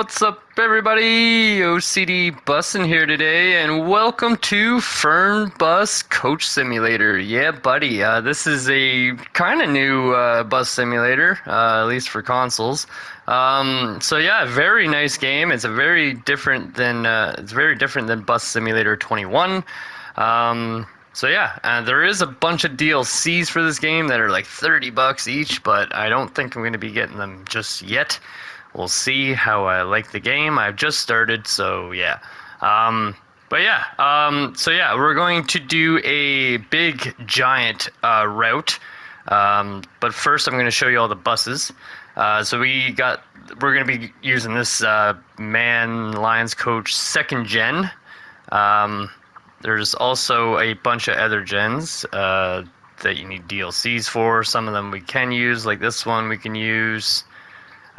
what's up, everybody? OCD Bussin here today, and welcome to Fernbus Coach Simulator. Yeah, buddy, uh, this is a kind of new uh, bus simulator, uh, at least for consoles. Um, so yeah, very nice game. It's a very different than uh, it's very different than Bus Simulator 21. Um, so yeah, uh, there is a bunch of DLCs for this game that are like 30 bucks each, but I don't think I'm going to be getting them just yet. We'll see how I like the game. I've just started, so yeah. Um, but yeah, um, so yeah, we're going to do a big giant uh, route. Um, but first, I'm going to show you all the buses. Uh, so we got, we're going to be using this uh, MAN Lion's Coach second gen. Um, there's also a bunch of other gens uh, that you need DLCs for. Some of them we can use, like this one we can use.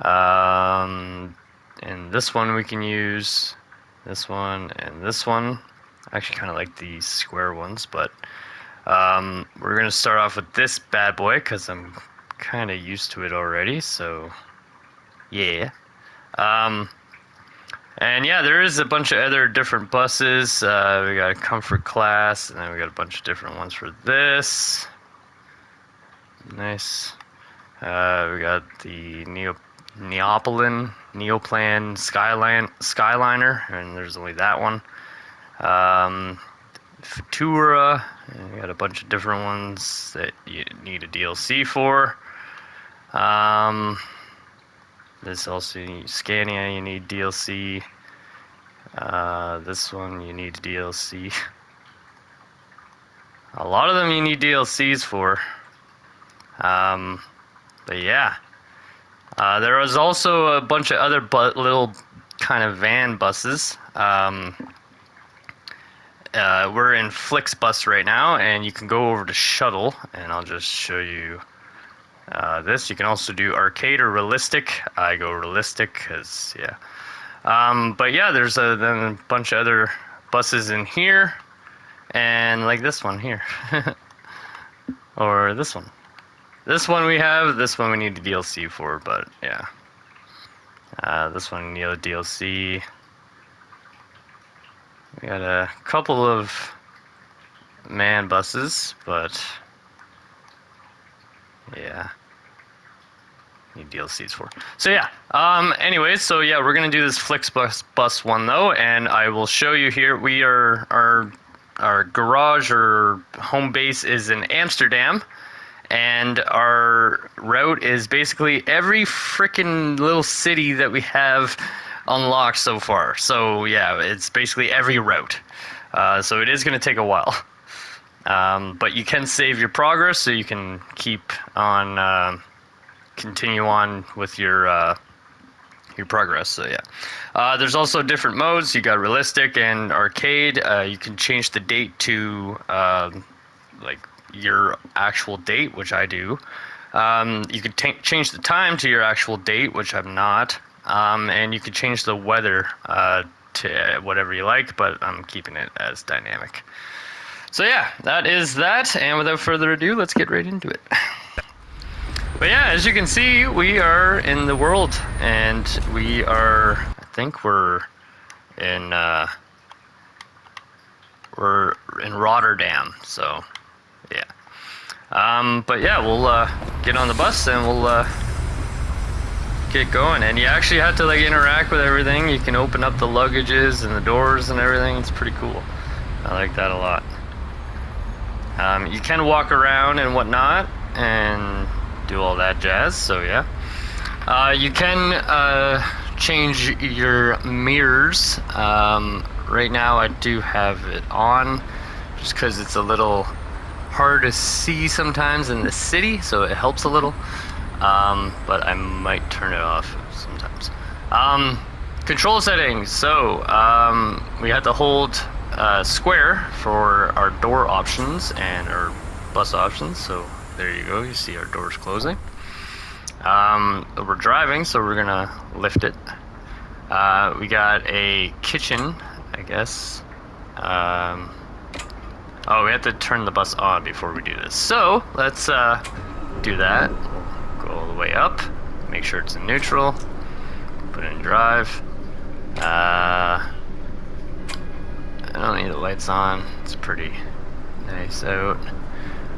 Um, and this one we can use. This one and this one. I actually kind of like these square ones, but um, we're going to start off with this bad boy because I'm kind of used to it already, so yeah. Um, and yeah, there is a bunch of other different buses. Uh, we got a comfort class, and then we got a bunch of different ones for this. Nice. Uh, we got the Neo Neopolin, Neoplan Skyline Skyliner, and there's only that one. Um, Futura, and got a bunch of different ones that you need a DLC for. Um, this also Scania, you need DLC. Uh, this one you need DLC. A lot of them you need DLCs for. Um, but yeah. Uh, there was also a bunch of other bu- little kind of van buses. Um, uh, we're in Flixbus right now, and you can go over to Shuttle, and I'll just show you uh, this. You can also do arcade or realistic. I go realistic because, yeah. Um, but yeah, there's a, a bunch of other buses in here, and like this one here, or this one. This one we have, this one we need the DLC for, but yeah. Uh, this one need a DLC. We got a couple of man buses, but yeah. Need DLCs for. So yeah. Um. Anyways, so yeah, we're gonna do this Flixbus bus one though, and I will show you here. We are our our garage or home base is in Amsterdam and our route is basically every freaking little city that we have unlocked so far. So yeah, it's basically every route. Uh, so it is going to take a while, um, but you can save your progress, so you can keep on, uh, continue on with your uh, your progress. So yeah, uh, there's also different modes. You got realistic and arcade. Uh, you can change the date to um, like your actual date, which I do. Um, you could t- change the time to your actual date, which I'm not. Um, and you could change the weather uh, to whatever you like, but I'm keeping it as dynamic. So yeah, that is that. And without further ado, let's get right into it. But yeah, as you can see, we are in the world, and we are. I think we're in. Uh, we're in Rotterdam, so yeah. Um, but yeah, we'll uh, get on the bus and we'll uh, get going. And you actually have to like interact with everything. You can open up the luggages and the doors and everything. It's pretty cool. I like that a lot. Um, you can walk around and whatnot and do all that jazz. So yeah, uh, you can uh, change your mirrors. Um, right now, I do have it on just because it's a little hard to see sometimes in the city, so it helps a little. Um, but I might turn it off sometimes. Um, control settings. So um, we had to hold uh, square for our door options and our bus options. So there you go. You see our doors closing. Um, we're driving, so we're gonna lift it. Uh, we got a kitchen, I guess. Um, Oh, we have to turn the bus on before we do this. So, let's uh, do that. Go all the way up. Make sure it's in neutral. Put it in drive. Uh, I don't need the lights on. It's pretty nice out.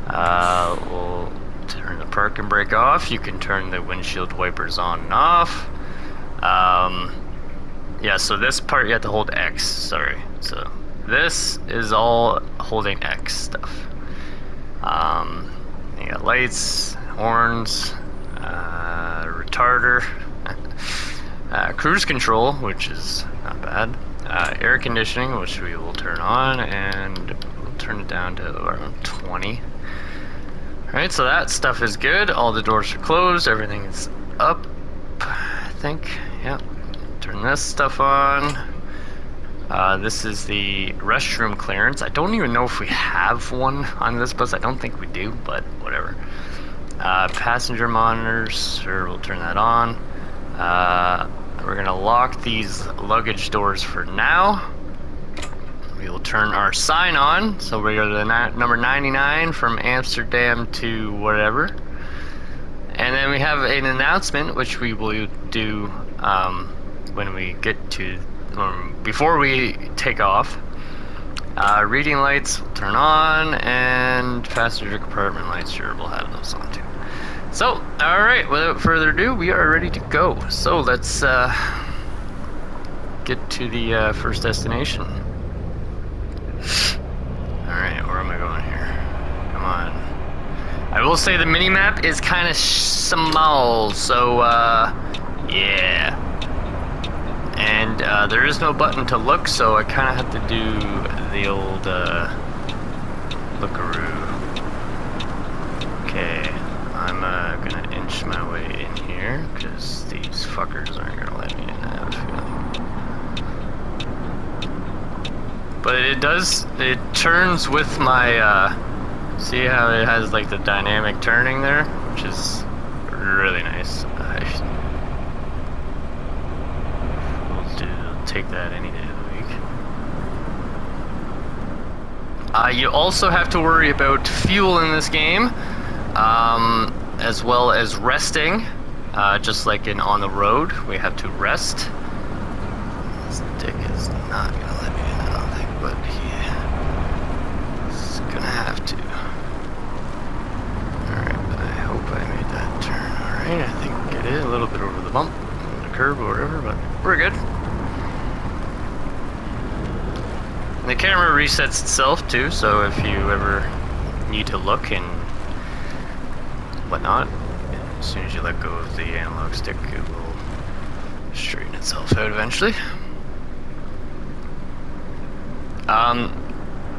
Uh, we'll turn the parking brake off. You can turn the windshield wipers on and off. Um, yeah, so this part you have to hold X. Sorry. So this is all holding X stuff. Um, you got lights, horns, uh, retarder, uh, cruise control, which is not bad, uh, air conditioning, which we will turn on, and we'll turn it down to around 20. Alright, so that stuff is good. All the doors are closed, everything is up, I think. Yep. Turn this stuff on. Uh, this is the restroom clearance. I don't even know if we have one on this bus. I don't think we do, but whatever. Uh, passenger monitors, sure, we'll turn that on. Uh, we're gonna lock these luggage doors for now. We will turn our sign on, so we go to the number 99 from Amsterdam to whatever. And then we have an announcement, which we will do um, when we get to, um, before we take off. Uh, reading lights will turn on, and passenger compartment lights, sure, we'll have those on too. So, alright, without further ado, we are ready to go. So, let's uh, get to the uh, first destination. Alright, where am I going here? Come on. I will say the mini-map is kind of small, so, uh, yeah. Uh, there is no button to look, so I kind of have to do the old uh, lookaroo. Okay. I'm uh, gonna inch my way in here because these fuckers aren't gonna let me in. I have a feeling. But it does. It turns with my. Uh, see how it has like the dynamic turning there, which is really nice. I, will do, take that any day of the week. Uh, you also have to worry about fuel in this game um, as well as resting, uh, just like in on the road, we have to rest. This dick is not gonna let me in, I don't think, but he's gonna have to. Alright, but I hope I made that turn alright. I think it is a little bit over the bump, the curb or whatever, but we're good. The camera resets itself too, so if you ever need to look and whatnot. As soon as you let go of the analog stick, it will straighten itself out eventually. Um,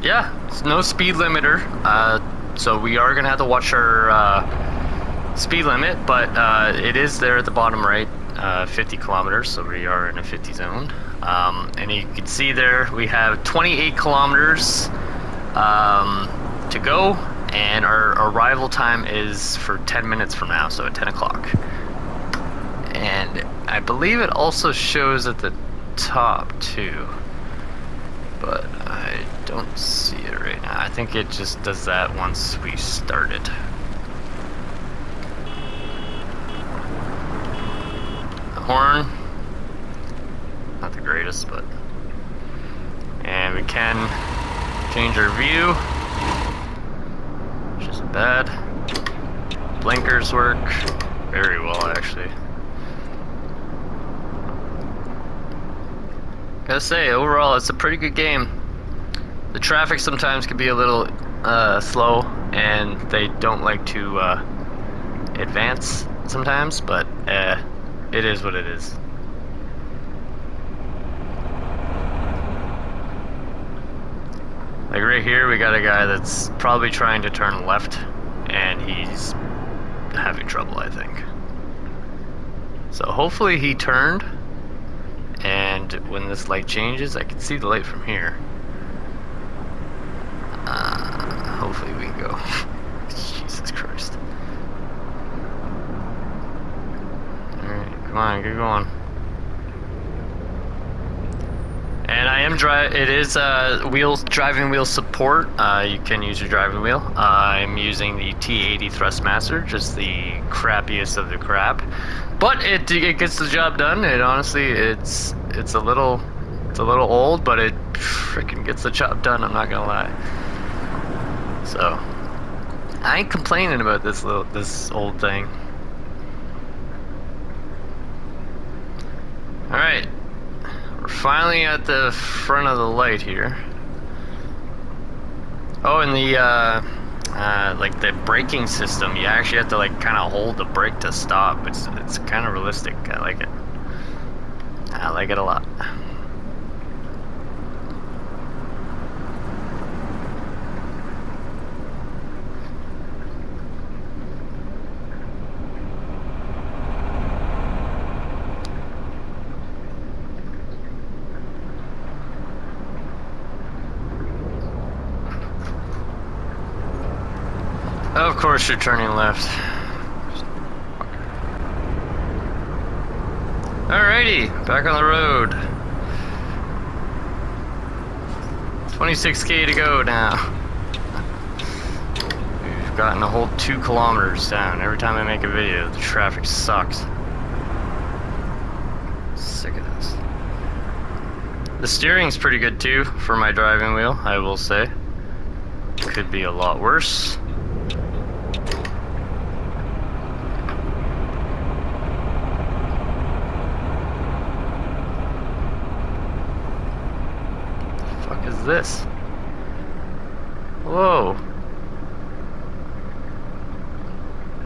yeah, no speed limiter, uh, so we are gonna have to watch our uh, speed limit, but uh, it is there at the bottom right, uh, 50 kilometers, so we are in a 50 zone. Um, and you can see there we have 28 kilometers um, to go and our arrival time is for 10 minutes from now, so at 10 o'clock. And I believe it also shows at the top too, but I don't see it right now. I think it just does that once we start it. Horn, not the greatest, but and we can change our view Which isn't bad. Blinkers work very well, actually. Gotta say, overall, it's a pretty good game. The traffic sometimes can be a little uh, slow, and they don't like to uh, advance sometimes, but uh, it is what it is. Like right here, we got a guy that's probably trying to turn left, and he's having trouble, I think. So hopefully he turned, and when this light changes, I can see the light from here. Uh, hopefully we can go. Jesus Christ. Alright, come on, going. And I am dri it is uh, wheel driving wheel support. Uh, you can use your driving wheel. Uh, I'm using the T80 Thrustmaster, just the crappiest of the crap. But it, it gets the job done. It honestly, it's it's a little it's a little old, but it freaking gets the job done. I'm not gonna lie. So I ain't complaining about this little this old thing. All right, we're finally at the front of the light here. Oh, and the uh, uh, like the braking system, you actually have to like kind of hold the brake to stop. It's it's kind of realistic. I like it. I like it a lot. Of course you're turning left. Alrighty, back on the road. 26k to go now. We've gotten a whole two kilometers down. Every time I make a video, the traffic sucks. Sick of this. The steering's pretty good too for my driving wheel, I will say. Could be a lot worse. fuck is this? Whoa.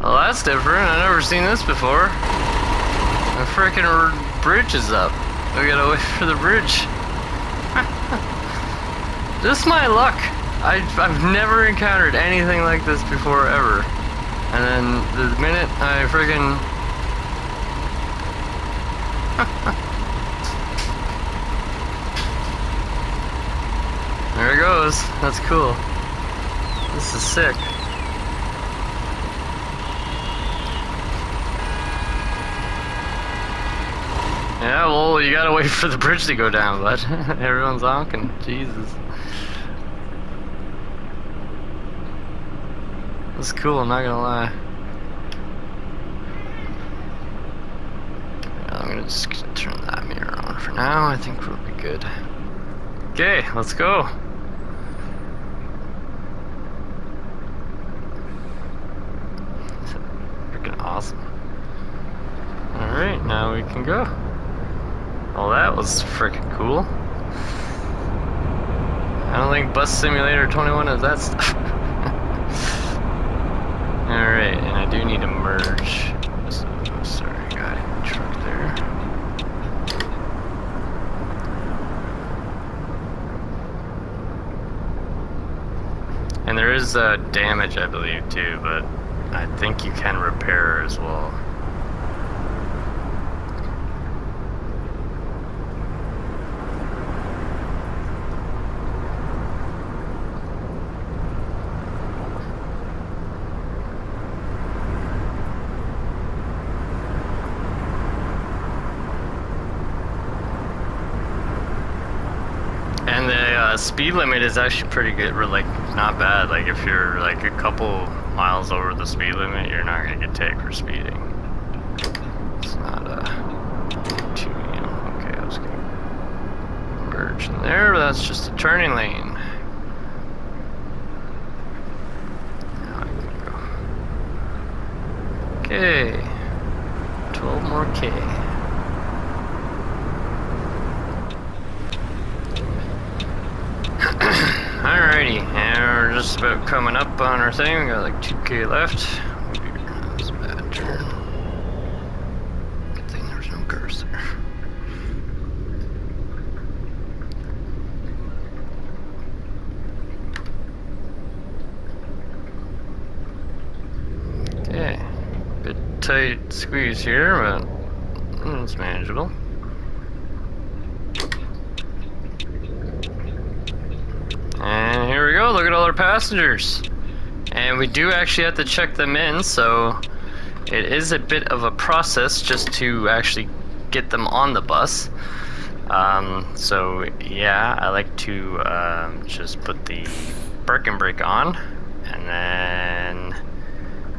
Well, that's different. I've never seen this before. The freaking bridge is up. We gotta wait for the bridge. Just my luck. I, I've never encountered anything like this before, ever. And then the minute I friggin' There it goes. That's cool. This is sick. Yeah, well, you gotta wait for the bridge to go down, bud. Everyone's honking. Jesus. That's cool, I'm not gonna lie. I'm gonna just turn that mirror on for now. I think we'll be good. Okay, let's go. Freaking awesome. Alright, now we can go. Well, that was freaking cool. I don't think Bus Simulator 21 is that stuff. Alright, and I do need to merge. So, sorry, guy, truck there. And there is uh, damage, I believe, too, but I think you can repair as well. And the uh, speed limit is actually pretty good, like not bad. Like if you're like a couple miles over the speed limit, you're not gonna get tagged for speeding. It's not uh, too, you know. Okay, I was gonna merge in there, but that's just a turning lane. I can go. Okay, 12 more K. Alrighty, and we're just about coming up on our thing. We got like 2k left. Good thing there's no cars there. Okay, bit tight squeeze here, but it's manageable. And here we look at all our passengers. And we do actually have to check them in, so it is a bit of a process just to actually get them on the bus. Um, so yeah, I like to um, just put the parking brake on, and then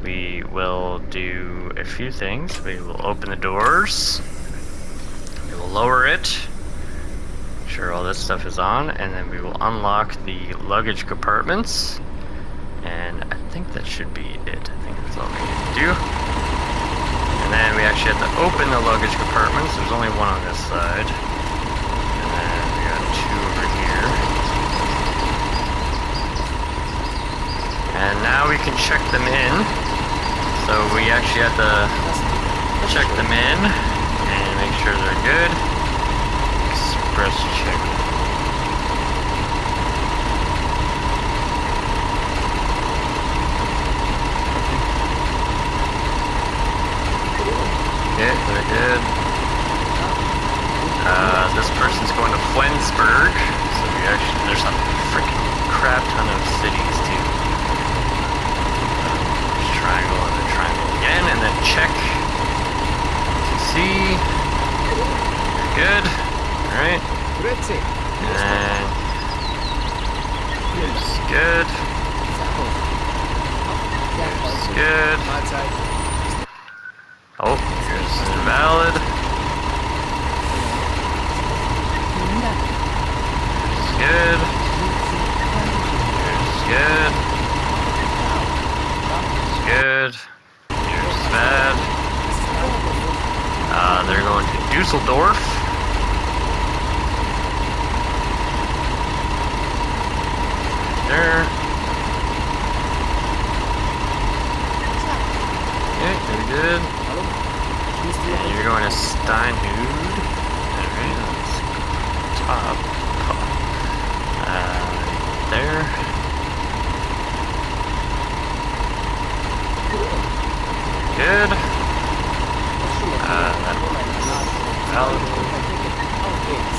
we will do a few things. We will open the doors, we will lower it, sure all this stuff is on, and then we will unlock the luggage compartments. And I think that should be it. I think that's all we need to do. And then we actually have to open the luggage compartments. There's only one on this side. And then we got two over here. And now we can check them in. So we actually have to check them in and make sure they're good. Express check. Okay, they're good. Uh, this person's going to Flensburg. So we actually, there's a freaking crap ton of cities too. There's triangle and then triangle again, and then check to see. You're good. Alright. And here's good. Here's good. Oh, here's invalid. Here's good. Here's good. Here's good. Here's bad. Uh, they're going to Dusseldorf. There. Okay, they're good. Hallo? Ich And you're going to Steinhud. Alright, that's top. Uh, there. Good. Uh, that valid. Auf geht's.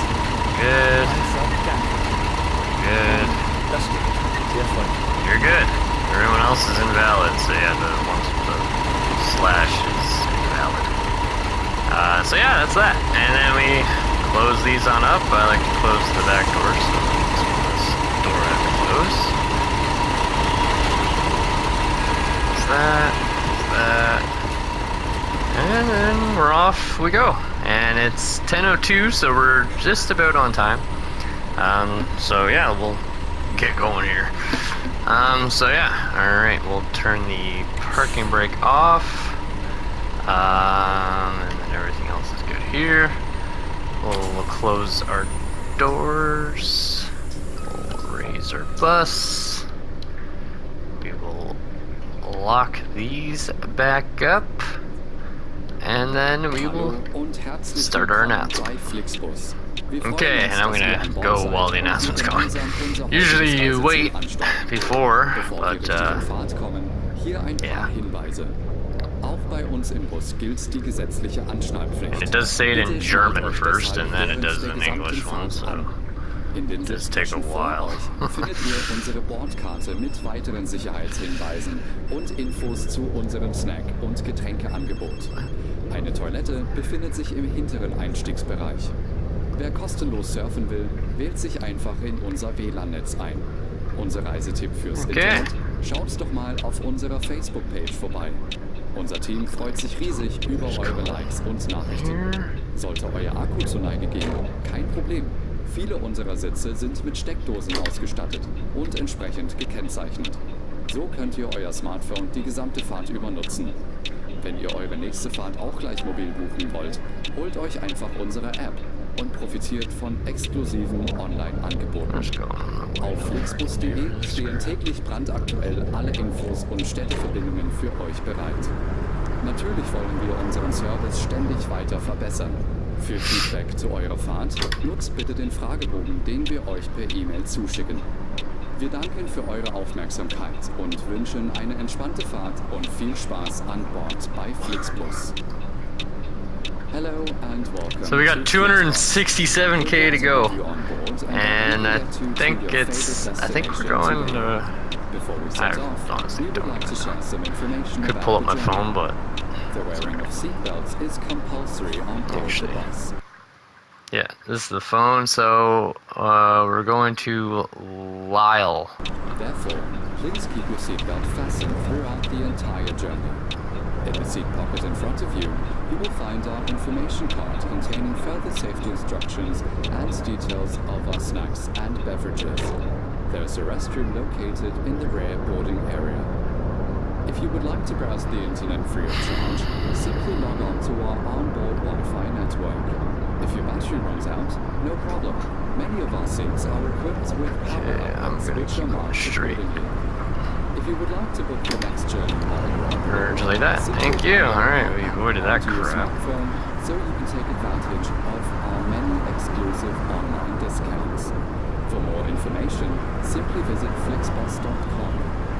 Good. Langsam, danke. Good. Das stimmt. Sehr freundlich. You're good. Everyone else is invalid, so yeah, the ones with the slash is invalid. Uh, so yeah, that's that. And then we close these on up. I like to close the back door, so this door I have to close. That's that. That's that. And then we're off we go. And it's 10.02, so we're just about on time. Um, so yeah, we'll get going here. Um, so yeah, alright, we'll turn the parking brake off. Um, and then everything else is good here. We'll, we'll close our doors. We'll raise our bus. We will lock these back up. And then we will start our announcement. Okay, and I'm gonna go while the announcement's going. Usually you wait before, but uh, Hier ein paar yeah. Auch bei uns im Bus gilt die gesetzliche Anschnallpflicht. And it does say it in German first, and then it does in English one, so den does take a while. findet ihr unsere Bordkarte mit weiteren Sicherheitshinweisen und Infos zu unserem Snack- und Getränkeangebot. Eine Toilette befindet sich im hinteren Einstiegsbereich. Wer kostenlos surfen will, wählt sich einfach in unser WLAN-Netz ein. Unser Reisetipp fürs Okay. Internet? Schaut doch mal auf unserer Facebook-Page vorbei. Unser Team freut sich riesig über eure Likes und Nachrichten. Sollte euer Akku zur Neige gehen, kein Problem. Viele unserer Sitze sind mit Steckdosen ausgestattet und entsprechend gekennzeichnet. So könnt ihr euer Smartphone die gesamte Fahrt über nutzen. Wenn ihr eure nächste Fahrt auch gleich mobil buchen wollt, holt euch einfach unsere App und profitiert von exklusiven Online-Angeboten. Auf flixbus.de stehen täglich brandaktuell alle Infos und Städteverbindungen für euch bereit. Natürlich wollen wir unseren Service ständig weiter verbessern. Für Feedback zu eurer Fahrt nutzt bitte den Fragebogen, den wir euch per E-Mail zuschicken. Wir danken für eure Aufmerksamkeit und wünschen eine entspannte Fahrt und viel Spaß an Bord bei Flixbus. Hello and welcome. So we got to Flixbus. 267k to go, You on board and I think it's I think we're going to. Before we set I off, honestly don't like to know. share some information Could pull up my phone, but The wearing of seatbelts is compulsory on board the Actually. bus. Yeah, this is the phone. So uh, we're going to Lyle. Therefore, please keep your seatbelt fastened throughout the entire journey. In the seat pocket in front of you, you will find our information card containing further safety instructions and details of our snacks and beverages. There's a restroom located in the rear boarding area. If you would like to browse the internet free of charge, simply log on to our onboard Wi-Fi network. If your battery runs out, no problem. Many of our seats are equipped with power Okay, I'm gonna keep are straight. If you would like to book your next journey while you're on board, Merge like that. Thank you. Alright, on we avoided that crap. smartphone so you can take advantage of our many exclusive online discounts. For more information, simply visit flixbus.com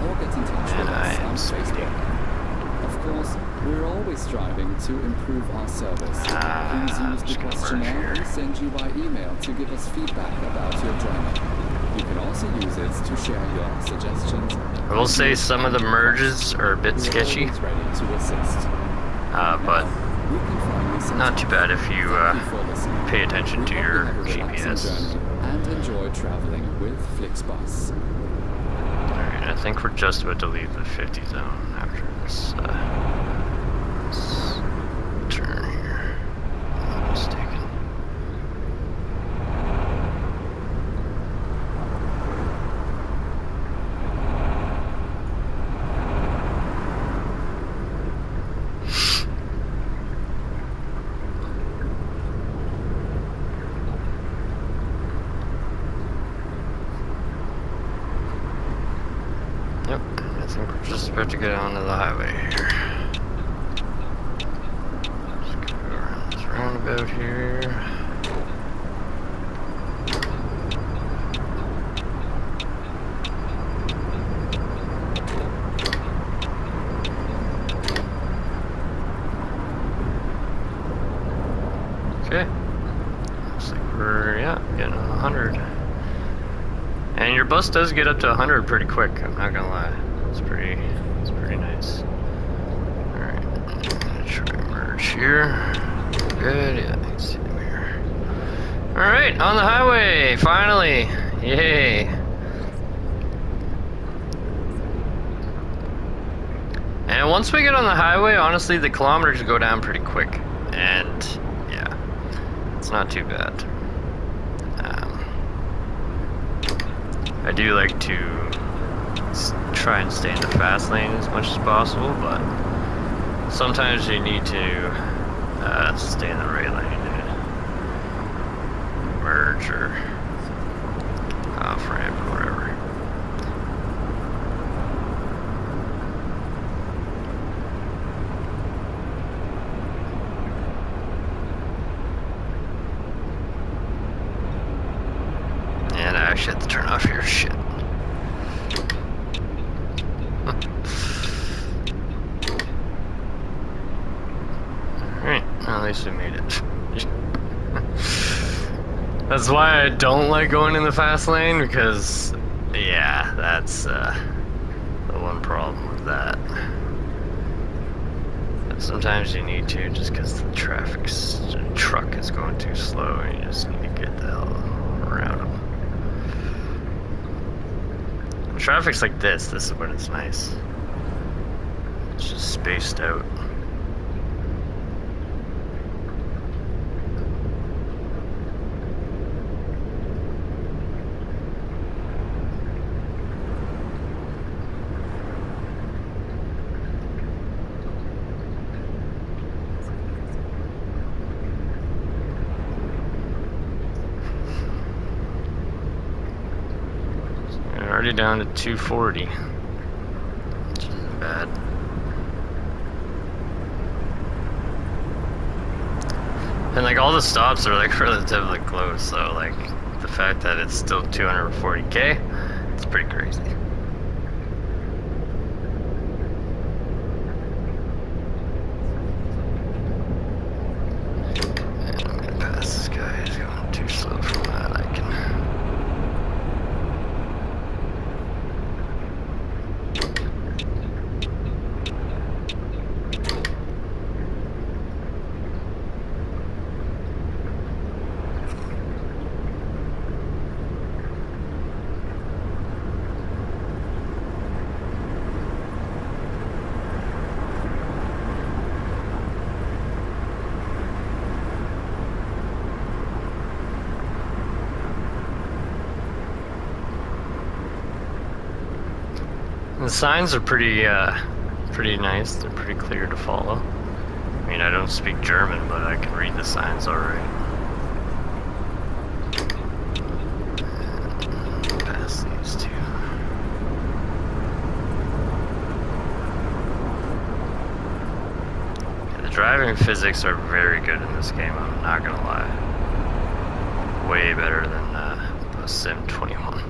or get in touch And with I us am on. Facebook. Of course, we're always striving to improve our service. Ah, Please use the just gonna merge questionnaire we send you by email to give us feedback about your journey. You can also use it to share your suggestions. I will say some of the merges are a bit We're sketchy, ready to assist. uh, but We can finally set not too bad if you uh, pay attention to your you have a relaxing GPS. And enjoy traveling with Flixbus. Alright, I think we're just about to leave the 50 zone this, uh, this turn here. If I'm not mistaken. Yep, I think we're just about to get onto the highway here. Just go around this roundabout here. Okay. Looks like we're, yeah, getting on 100. And your bus does get up to 100 pretty quick, I'm not gonna lie. It's pretty, it's pretty nice. Alright, I'm gonna try to merge here. Good, yeah, I can see them here. Alright, on the highway, finally! Yay! And once we get on the highway, honestly, the kilometers go down pretty quick. And, yeah, it's not too bad. Um, I do like to try and stay in the fast lane as much as possible, but sometimes you need to uh, stay in the right lane and merge or off ramp or whatever. And I actually have to turn off here. Shit. Alright, at least we made it. that's why I don't like going in the fast lane because, yeah, that's uh, the one problem with that. But sometimes you need to just because the traffic's the truck is going too slow and you just need to get the hell around them. Traffic's like this, this is when it's nice. It's just spaced out. We're already down to 240. Which isn't bad. And like all the stops are like relatively close, so like the fact that it's still 240k, it's pretty crazy. And I'm gonna pass this guy. He's going too slow for my liking. Signs are pretty, uh, pretty nice. They're pretty clear to follow. I mean, I don't speak German, but I can read the signs two. The driving physics are very good in this game, I'm not gonna lie. Way better than uh, Sim 21.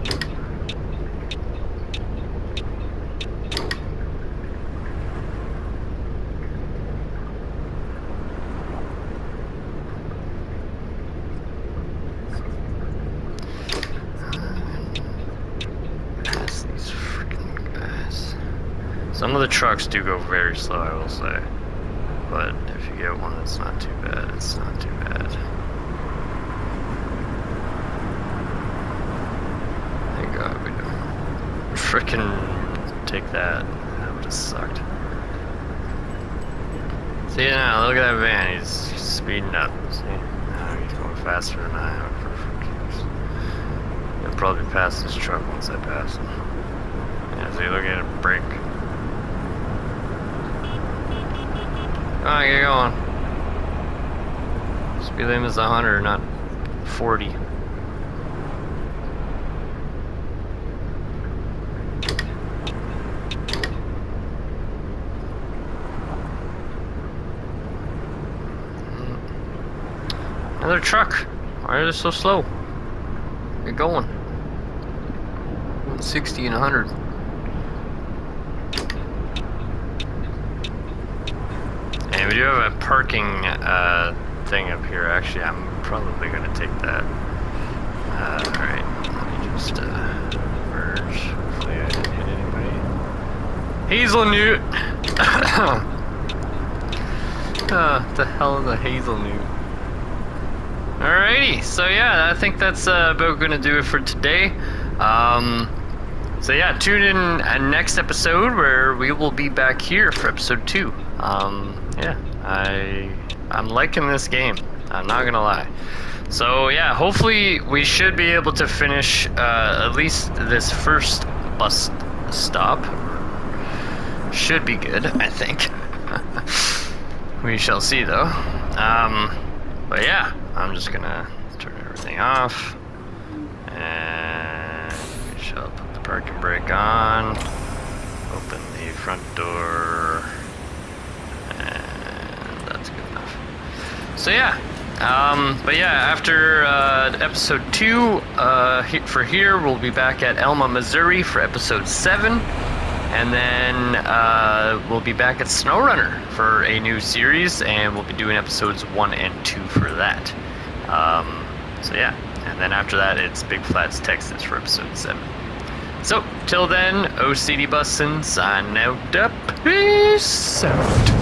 Pass these freaking guys. Some of the trucks do go very slow, I will say. But if you get one that's not too bad, it's not too bad. Thank God we don't. Frickin' take that. That would have sucked. See now, look at that van. He's, speeding up. See? Now he's going faster than I am. For freaking- He'll probably pass this truck once I pass him. Yeah, see, look at him brake. Get going. Speed limit is 100, not 40. Another truck. Why are they so slow? Get going. 160 and 100. And we do have a parking uh, thing up here. Actually, I'm probably going to take that. Uh, Alright, let me just uh, merge. Hopefully I didn't hit anybody. Hazelnut! uh, the hell is a hazelnut? Alrighty, so yeah, I think that's uh, about gonna do it for today. Um, so yeah, tune in uh, next episode where we will be back here for episode two. Um, yeah, I I'm liking this game. I'm not gonna lie. So yeah, hopefully we should be able to finish uh, at least this first bus stop. Should be good, I think. we shall see though. Um, but yeah, I'm just gonna turn everything off. And we shall put the parking brake on. Open the front door. And that's good enough. So yeah. Um, but yeah, after uh, episode two, uh, for here, we'll be back at Elma, Missouri for episode seven. And then uh, we'll be back at SnowRunner for a new series, and we'll be doing episodes one and two for that. Um, so yeah, and then after that, it's Big Flats, Texas for episode seven. So till then, OCD Bussin' sign out. Peace out.